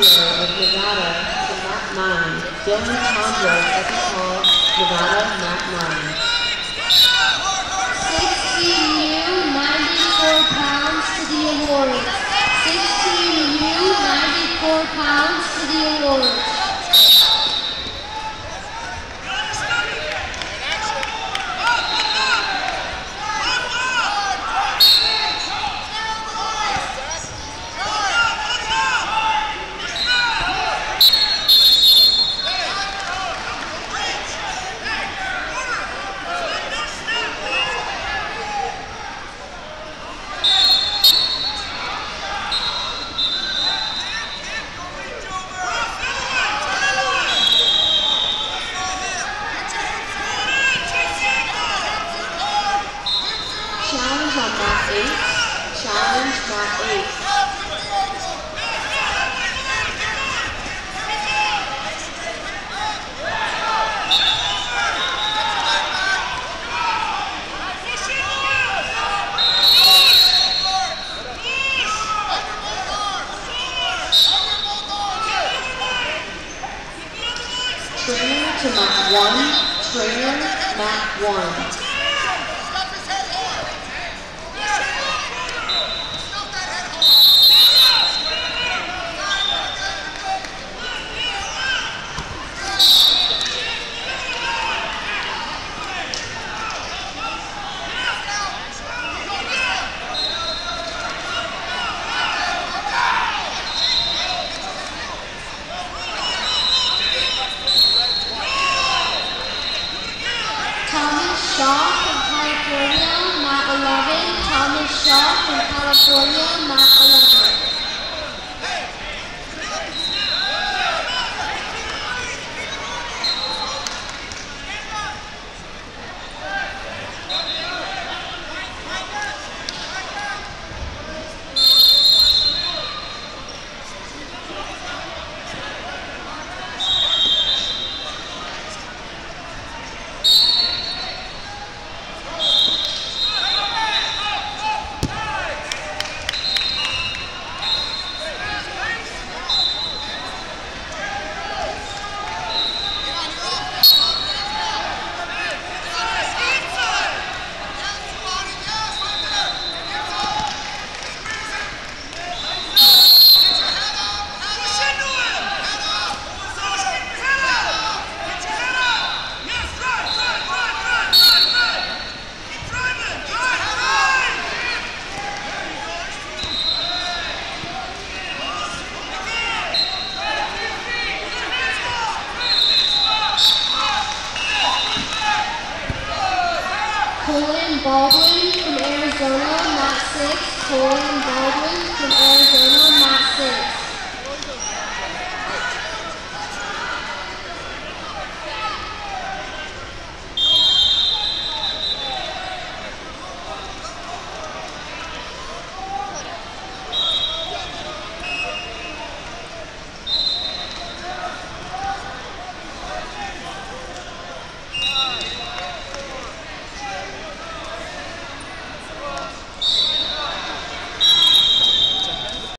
Tondro of Nevada to mat 9. Dylan Tondro, second call, Nevada, mat 9. 16U, 94 pounds to the awards. 16U, 94 pounds to the awards. Challenge mat 8. Challenge mat 8. Trainer to mat 1. Trainer, mat 1. Shaw from California, mat 11. Thomas Shaw from California, mat Colin Baldwin from Arizona, mat 6. Colin Baldwin from Arizona, mat 6.